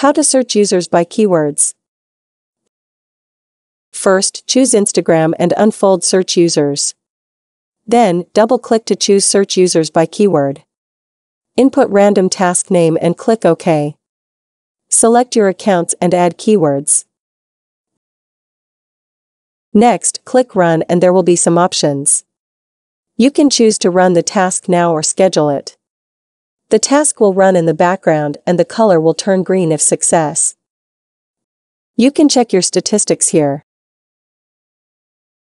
How to search users by keywords. First, choose Instagram and unfold search users. Then, double-click to choose search users by keyword. Input random task name and click OK. Select your accounts and add keywords. Next, click Run and there will be some options. You can choose to run the task now or schedule it. The task will run in the background and the color will turn green if success. You can check your statistics here.